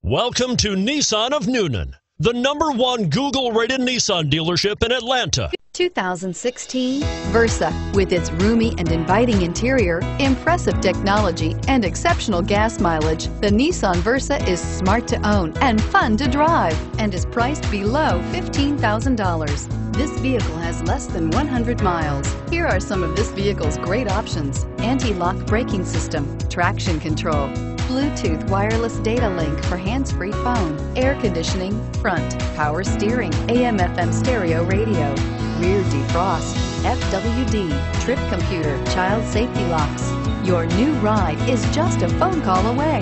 Welcome to Nissan of Newnan, the number one Google rated Nissan dealership in Atlanta. 2016 Versa. With its roomy and inviting interior, impressive technology, and exceptional gas mileage, the Nissan Versa is smart to own and fun to drive and is priced below $15,000. This vehicle has less than 100 miles. Here are some of this vehicle's great options. Anti-lock braking system, traction control, Bluetooth wireless data link for hands-free phone, air conditioning, front, power steering, AM FM stereo radio, rear defrost, FWD, trip computer, child safety locks. Your new ride is just a phone call away.